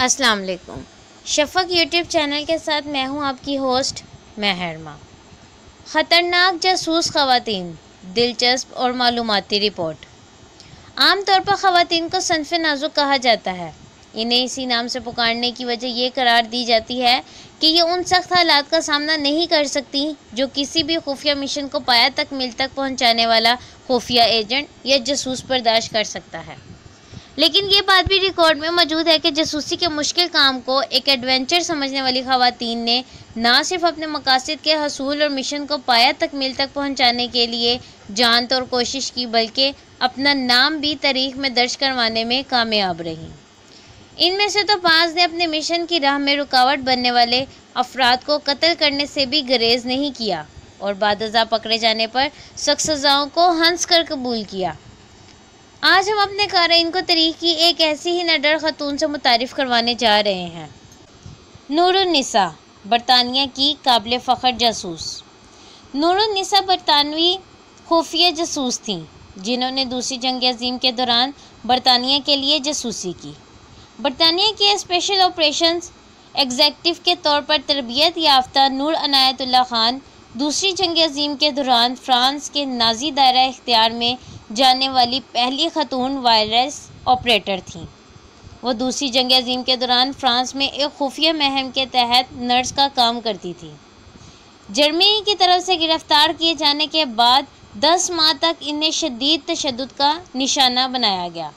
السلام علیکم۔ شفق YouTube channel کے ساتھ میں ہوں آپ کی ہوسٹ مہرما۔ خطرناک جاسوس خواتین، دلچسپ اور معلوماتی رپورٹ۔ عام طور پر خواتین کو صنف نازک کہا جاتا ہے۔ انہیں اسی نام سے پکارنے کی وجہ یہ قرار دی جاتی ہے کہ یہ ان سخت حالات کا سامنا نہیں کر سکتی جو کسی بھی خفیہ مشن کو پایا تک، مل تک پہنچانے والا خفیہ ایجنٹ یا جاسوس برداشت کر سکتا ہے۔ لیکن یہ بات بھی ریکارڈ میں موجود ہے کہ جاسوسی کے مشکل کام کو ایک ایڈونچر سمجھنے والی خواتین نے نہ صرف اپنے مقاصد کے حصول اور مشن کو پایا تک مل تک پہنچانے کے لیے جان طور کوشش کی، بلکہ اپنا نام بھی تاریخ میں درج کروانے میں کامیاب رہی۔ ان میں سے تو پانچ نے اپنے مشن کی راہ میں رکاوٹ بننے والے افراد کو قتل کرنے سے بھی گریز نہیں کیا اور بعد ازاں پکڑے جانے پر سخت سزاؤں کو ہنس کر قبول کیا۔ آج ہم اپنے قارئین کو تاریخ کی ایک ایسی ہی نڈر خاتون سے متعارف کروانے جا رہے ہیں۔ نور النساء برطانیہ کی قابل فخر جاسوس۔ نور النساء برطانوی خفیہ جاسوس تھیں، جنہوں نے دوسری جنگ عظیم کے دوران برطانیہ کے لیے جاسوسی کی۔ برطانیہ کے اسپیشل آپریشنز ایگزیکٹو کے طور پر تربیت یافتہ نور عنایت اللہ خان دوسری جنگ عظیم کے دوران فرانس کے نازی دائرہ اختیار میں جانے والی پہلی خاتون وائرس آپریٹر تھیں۔ وہ دوسری جنگ عظیم کے دوران فرانس میں ایک خفیہ مہم کے تحت نرس کا کام کرتی تھی جرمنی کی طرف سے گرفتار کیے جانے کے بعد دس ماہ تک انہیں شدید تشدد کا نشانہ بنایا گیا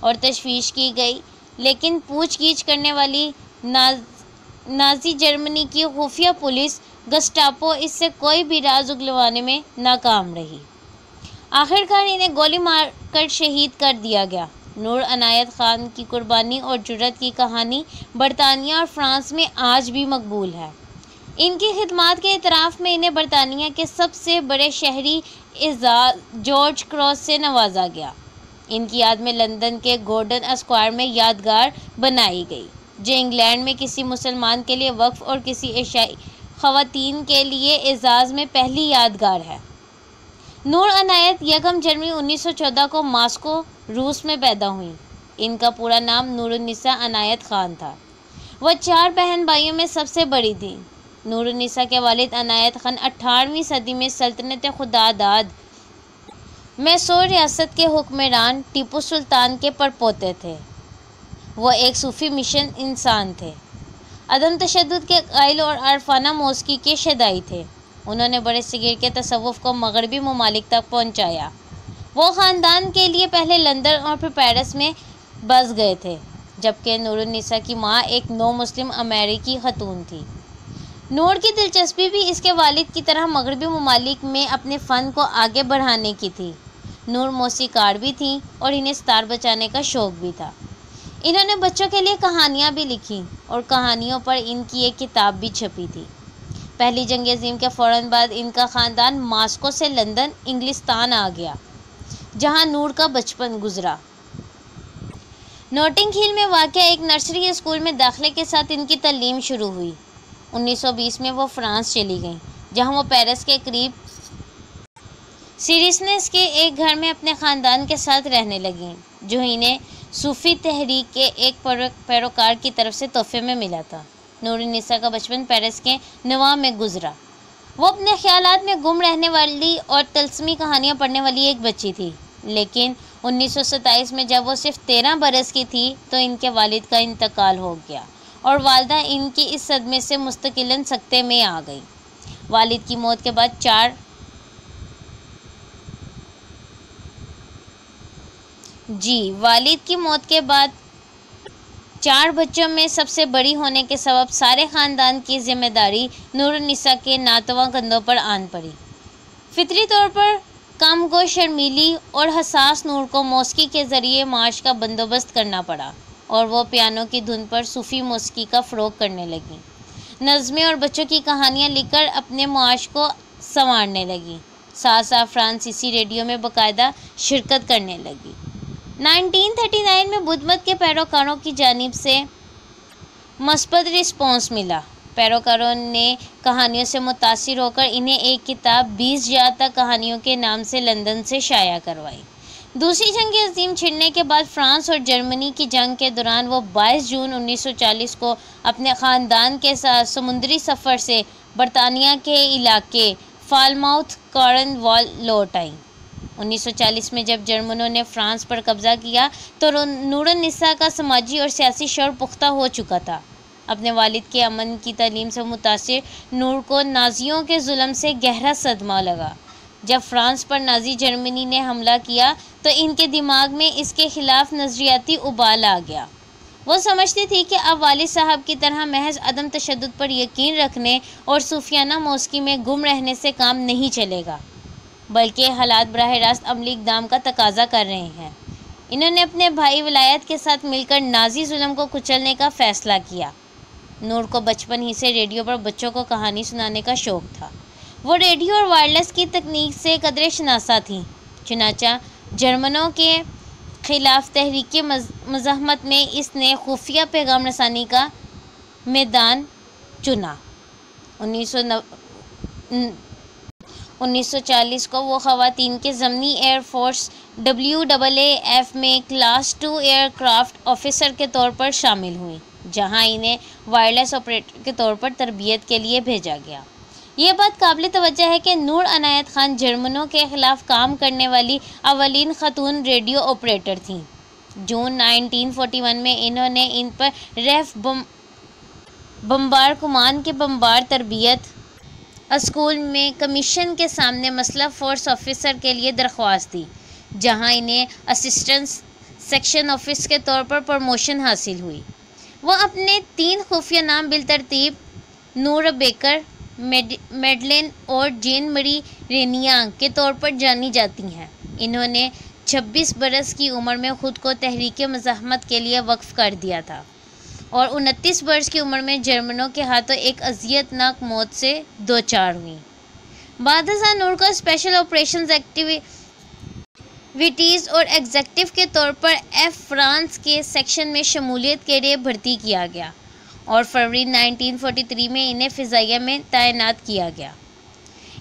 اور تشویش کی گئی، لیکن پوچھ گچھ کرنے والی ناز، نازی جرمنی کی خفیہ پولیس گسٹاپو اس سے کوئی بھی راز اگلوانے میں ناکام رہی۔ آخرکار انہیں گولی مار کر شہید کر دیا گیا۔ نور عنایت خان کی قربانی اور جرت کی کہانی برطانیہ اور فرانس میں آج بھی مقبول ہے۔ ان کی خدمات کے اعتراف میں انہیں برطانیہ کے سب سے بڑے شہری اعزاز جارج کراس سے نوازا گیا۔ ان کی یاد میں لندن کے گورڈن اسکوائر میں یادگار بنائی گئی۔ جو انگلینڈ میں کسی مسلمان کے لیے وقف اور کسی ایشیائی خواتین کے لیے اعزاز میں پہلی یادگار ہے۔ نور عنایت یکم جنوری انیس سو چودہ کو ماسکو، روس میں پیدا ہوئیں ان کا پورا نام نور النساء عنایت خان تھا۔ وہ چار بہن بھائیوں میں سب سے بڑی تھیں۔ نور النساء کے والد عنایت خان اٹھارہویں صدی میں سلطنت خدا داد میں سو ریاست کے حکمران ٹیپو سلطان کے پرپوتے تھے۔ وہ ایک صوفی مشن انسان تھے۔ عدم تشدد کے قائل اور عرفانہ موسیقی کے شدائی تھے۔ انہوں نے بڑے صغیر کے تصوف کو مغربی ممالک تک پہنچایا۔ وہ خاندان کے لیے پہلے لندن اور پھر پیرس میں بس گئے تھے، جبکہ نور النساء کی ماں ایک نو مسلم امریکی خاتون تھی۔ نور کی دلچسپی بھی اس کے والد کی طرح مغربی ممالک میں اپنے فن کو آگے بڑھانے کی تھی۔ نور موسیقار بھی تھیں اور انہیں ستار بچانے کا شوق بھی تھا۔ انہوں نے بچوں کے لیے کہانیاں بھی لکھیں اور کہانیوں پر ان کی ایک کتاب بھی چھپی تھی۔ پہلی جنگ عظیم کے فوراً بعد ان کا خاندان ماسکو سے لندن، انگلستان آ گیا، جہاں نور کا بچپن گزرا۔ نوٹنگ ہل میں واقع ایک نرسری اسکول میں داخلے کے ساتھ ان کی تعلیم شروع ہوئی۔ انیس سو بیس میں وہ فرانس چلی گئیں، جہاں وہ پیرس کے قریب سیریسنس کے ایک گھر میں اپنے خاندان کے ساتھ رہنے لگیں، جو انہیں صوفی تحریک کے ایک پیروکار کی طرف سے تحفے میں ملا تھا۔ نور النساء کا بچپن پیرس کے نواں میں گزرا۔ وہ اپنے خیالات میں گم رہنے والی اور تلسمی کہانیاں پڑھنے والی ایک بچی تھی۔ لیکن انیس سو ستائیس میں جب وہ صرف تیرہ برس کی تھی تو ان کے والد کا انتقال ہو گیا اور والدہ ان کی اس صدمے سے مستقلاً سکتے میں آ گئی۔ والد کی موت کے بعد چار جی والد کی موت کے بعد چار بچوں میں سب سے بڑی ہونے کے سبب سارے خاندان کی ذمہ داری نور النساء کے ناتواں کندھوں پر آن پڑی۔ فطری طور پر کم گو شرمیلی اور حساس نور کو موسیقی کے ذریعے معاش کا بندوبست کرنا پڑا اور وہ پیانوں کی دھن پر صوفی موسیقی کا فروغ کرنے لگیں نظمیں اور بچوں کی کہانیاں لکھ کر اپنے معاش کو سنوارنے لگیں ساتھ ساتھ فرانسیسی ریڈیو میں باقاعدہ شرکت کرنے لگی۔ نائنٹین تھرٹی نائن میں بدھ مت کے پیروکاروں کی جانب سے مثبت رسپانس ملا۔ پیروکاروں نے کہانیوں سے متاثر ہو کر انہیں ایک کتاب بیس جاتا کہانیوں کے نام سے لندن سے شائع کروائی۔ دوسری جنگ عظیم چھڑنے کے بعد فرانس اور جرمنی کی جنگ کے دوران وہ بائیس جون انیس سو چالیس کو اپنے خاندان کے ساتھ سمندری سفر سے برطانیہ کے علاقے فالماؤتھ کارن وال لوٹ آئیں۔ انیس سو چالیس میں جب جرمنوں نے فرانس پر قبضہ کیا، تو نور النساء کا سماجی اور سیاسی شعور پختہ ہو چکا تھا۔ اپنے والد کے امن کی تعلیم سے متاثر نور کو نازیوں کے ظلم سے گہرا صدمہ لگا۔ جب فرانس پر نازی جرمنی نے حملہ کیا، تو ان کے دماغ میں اس کے خلاف نظریاتی ابال آ گیا۔ وہ سمجھتی تھی کہ اب والد صاحب کی طرح محض عدم تشدد پر یقین رکھنے اور صوفیانہ موسیقی میں گم رہنے سے کام نہیں چلے گا۔ بلکہ حالات براہ راست عملی اقدام کا تقاضا کر رہے ہیں۔ انہوں نے اپنے بھائی ولایت کے ساتھ مل کر نازی ظلم کو کچلنے کا فیصلہ کیا۔ نور کو بچپن ہی سے ریڈیو پر بچوں کو کہانی سنانے کا شوق تھا۔ وہ ریڈیو اور وائرلیس کی تکنیک سے قدرے شناسا تھیں۔ چنانچہ جرمنوں کے خلاف تحریک مزاحمت میں اس نے خفیہ پیغام رسانی کا میدان چنا۔ انیس سو انیس سو چالیس کو وہ خواتین کے ضمنی air force W double A F میں class two aircraft officer کے طور پر شامل ہوئیں، جہاں انہیں وائرلیس آپریٹر کے طور پر تربیت کے لیے بھیجا گیا۔ یہ بات قابل توجہ ہے کہ نور عنایت خان جرمنوں کے خلاف کام کرنے والی اولین خاتون ریڈیو آپریٹر تھیں۔ جون نائنٹین فورٹی ون میں انہوں نے ان پر ریف بمبار کمان کے بمبار تربیت اسکول میں کمیشن کے سامنے مسلح فورس آفیسر کے لیے درخواست دی، جہاں انہیں اسسٹنٹ سیکشن آفس کے طور پر پروموشن حاصل ہوئی۔ وہ اپنے تین خفیہ نام بالترتیب، نور بیکر میڈلین اور جین مری رینیا کے طور پر جانی جاتی ہیں۔ انہوں نے چھبیس برس کی عمر میں خود کو تحریک مزاحمت کے لیے وقف کر دیا تھا۔ اور انتیس برس کی عمر میں جرمنوں کے ہاتھوں ایک اذیت ناک موت سے دو چار ہوئیں۔ بعد ازاں نور کو اسپیشل آپریشنز ایکٹیویٹیز اور ایگزیکٹو کے طور پر ایف فرانس کے سیکشن میں شمولیت کے لیے بھرتی کیا گیا اور فروری نائنٹین فورٹی تھری میں انہیں فضائیہ میں تعینات کیا گیا۔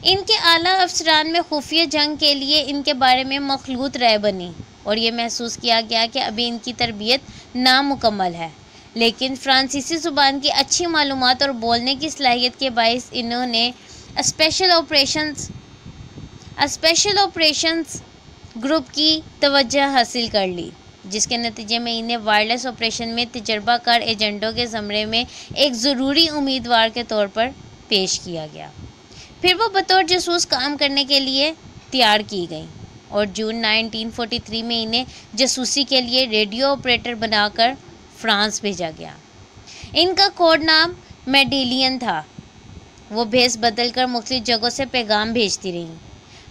ان کے اعلیٰ افسران میں خفیہ جنگ کے لیے ان کے بارے میں مخلوط رائے بنی اور یہ محسوس کیا گیا کہ ابھی ان کی تربیت نامکمل ہے۔ لیکن فرانسیسی زبان کی اچھی معلومات اور بولنے کی صلاحیت کے باعث انہوں نے special operations special operations group کی توجہ حاصل کر لی، جس کے نتیجے میں انہیں وائرلیس آپریشن میں تجربہ کار ایجنٹوں کے زمرے میں ایک ضروری امیدوار کے طور پر پیش کیا گیا۔ پھر وہ بطور جاسوس کام کرنے کے لیے تیار کی گئیں اور جون نائنٹین فورٹی تھری میں انہیں جاسوسی کے لیے ریڈیو آپریٹر بنا کر فرانس بھیجا گیا۔ ان کا کوڈ نام میڈیلین تھا۔ وہ بھیس بدل کر مختلف جگہوں سے پیغام بھیجتی رہیں۔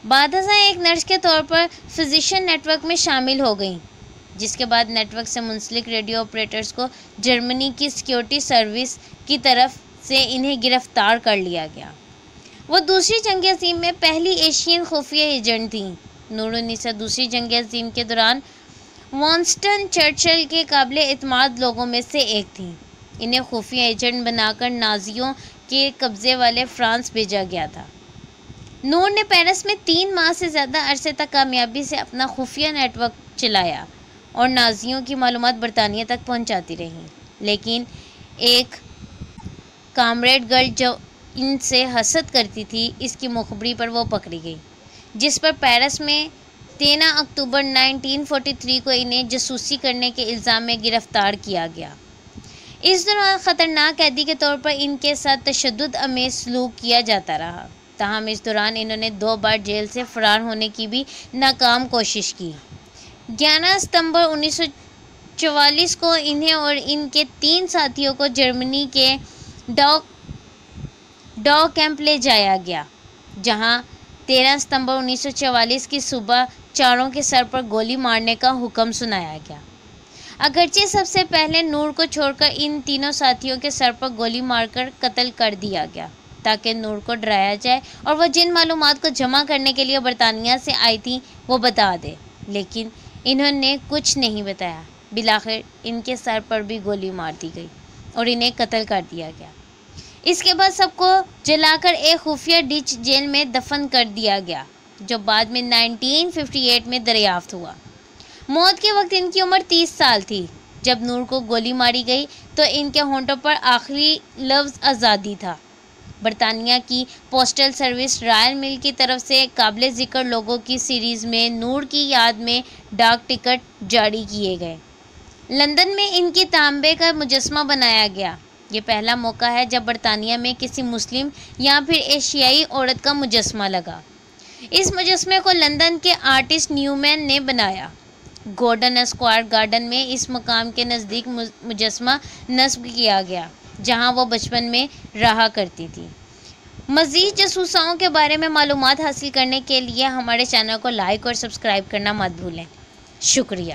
بعد ازاں ایک نرس کے طور پر فزیشین نیٹ ورک میں شامل ہو گئیں، جس کے بعد نیٹ ورک سے منسلک ریڈیو آپریٹرز کو جرمنی کی سیکیورٹی سروس کی طرف سے انہیں گرفتار کر لیا گیا۔ وہ دوسری جنگ عظیم میں پہلی ایشین خفیہ ایجنٹ تھیں۔ نور النساء دوسری جنگ عظیم کے دوران وانسٹن چرچل کے قابل اعتماد لوگوں میں سے ایک تھیں انہیں خفیہ ایجنٹ بنا کر نازیوں کے قبضے والے فرانس بھیجا گیا تھا۔ نور نے پیرس میں تین ماہ سے زیادہ عرصے تک کامیابی سے اپنا خفیہ نیٹ ورک چلایا اور نازیوں کی معلومات برطانیہ تک پہنچاتی رہیں لیکن ایک کامریڈ گرل جو ان سے حسد کرتی تھی، اس کی مخبری پر وہ پکڑی گئی، جس پر پیرس میں تیرہ اکتوبر نائنٹین فورٹی تھری کو انہیں جاسوسی کرنے کے الزام میں گرفتار کیا گیا۔ اس دوران خطرناک قیدی کے طور پر ان کے ساتھ تشدد امیز سلوک کیا جاتا رہا۔ تاہم، اس دوران انہوں نے دو بار جیل سے فرار ہونے کی بھی ناکام کوشش کی۔ گیارہ ستمبر انیس سو چوالیس کو انہیں اور ان کے تین ساتھیوں کو جرمنی کے ڈاک ڈاؤ کیمپ لے جایا گیا، جہاں تیرہ ستمبر انیس سو چوالیس کی صبح چاروں کے سر پر گولی مارنے کا حکم سنایا گیا۔ اگرچہ سب سے پہلے نور کو چھوڑ کر ان تینوں ساتھیوں کے سر پر گولی مار کر قتل کر دیا گیا، تاکہ نور کو ڈرایا جائے اور وہ جن معلومات کو جمع کرنے کے لیے برطانیہ سے آئی تھیں وہ بتا دے، لیکن انہوں نے کچھ نہیں بتایا۔ بلاخر ان کے سر پر بھی گولی مار دی گئی اور انہیں قتل کر دیا گیا۔ اس کے بعد سب کو جلا کر ایک خفیہ ڈچ جیل میں دفن کر دیا گیا۔ جو بعد میں نائنٹین ففٹی ایٹ میں دریافت ہوا۔ موت کے وقت ان کی عمر تیس سال تھی۔ جب نور کو گولی ماری گئی تو ان کے ہونٹوں پر آخری لفظ آزادی تھا۔ برطانیہ کی پوسٹل سروس رائل مل کی طرف سے قابل ذکر لوگوں کی سیریز میں نور کی یاد میں ڈاک ٹکٹ جاری کیے گئے۔ لندن میں ان کی تانبے کا مجسمہ بنایا گیا۔ یہ پہلا موقع ہے جب برطانیہ میں کسی مسلم یا پھر ایشیائی عورت کا مجسمہ لگا۔ اس مجسمے کو لندن کے آرٹسٹ نیومین نے بنایا۔ گورڈن اسکوائر گارڈن میں اس مقام کے نزدیک مجسمہ نصب کیا گیا، جہاں وہ بچپن میں رہا کرتی تھی۔ مزید جسوساؤں کے بارے میں معلومات حاصل کرنے کے لیے ہمارے چینل کو لائک اور سبسکرائب کرنا مت بھولیں۔ شکریہ۔